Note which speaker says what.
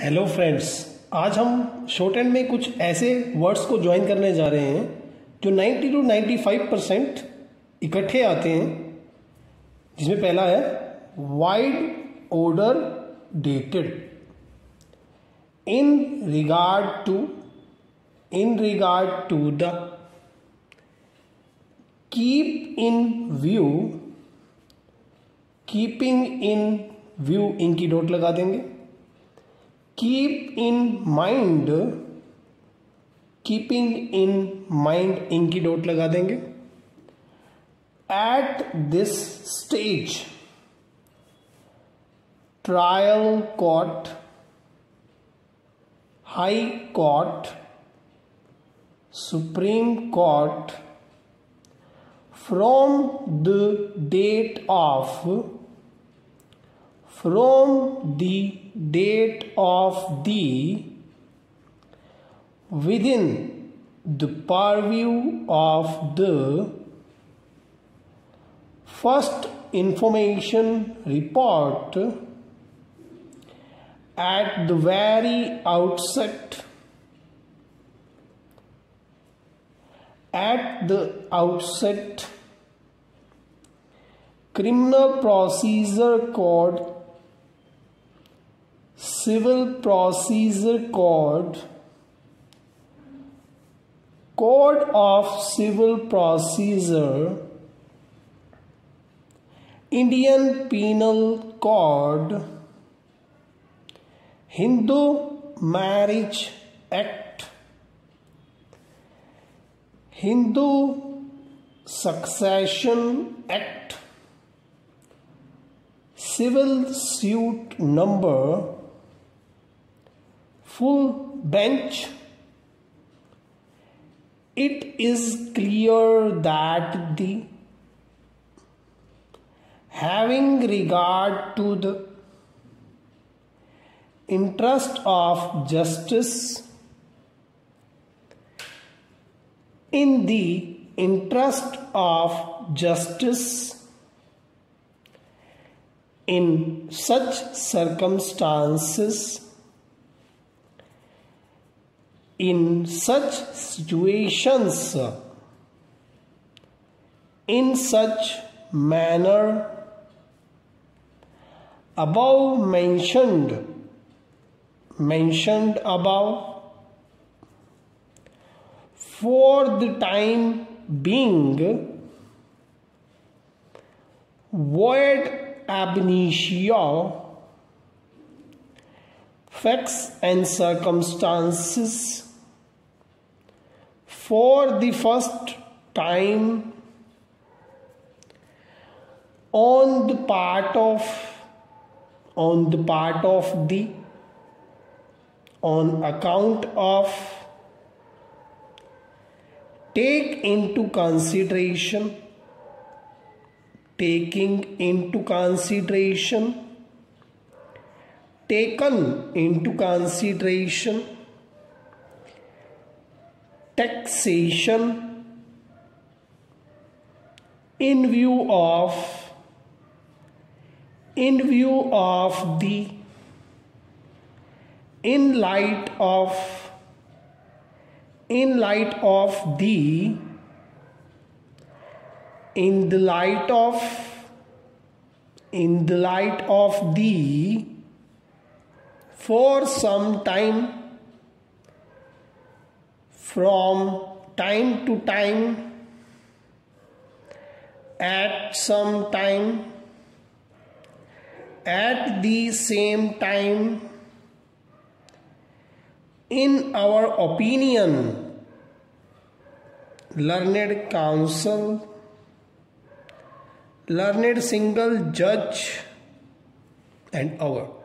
Speaker 1: Hello friends आज हम short and में कुछ ऐसे वर्ड्स को ज्वाइन करने जा रहे हैं जो 90 टू 95 परसेंट इकट्ठे आते हैं, जिसमें पहला है vide order dated in regard to in regard to the keep in view keeping in view इनकी डोट लगा देंगे। Keep in mind keeping in mind इनकी डोट लगा देंगे। At this stage trial court high court supreme court from the date of from the date of the within the purview of the first information report at the very outset at the outset criminal procedure code civil procedure code code of civil procedure indian penal code hindu marriage act hindu succession act civil suit number full bench it is clear that the having regard to the interest of justice in the interest of justice in such circumstances in such situations, in such manner, above mentioned, mentioned above, for the time being, void ab initio facts and circumstances for the first time on the part of on the part of the on account of take into consideration taking into consideration taken into consideration taxation in view of in view of the in light of in light of the in the light of in the light of the for some time from time to time at some time at the same time in our opinion learned counsel learned single judge and our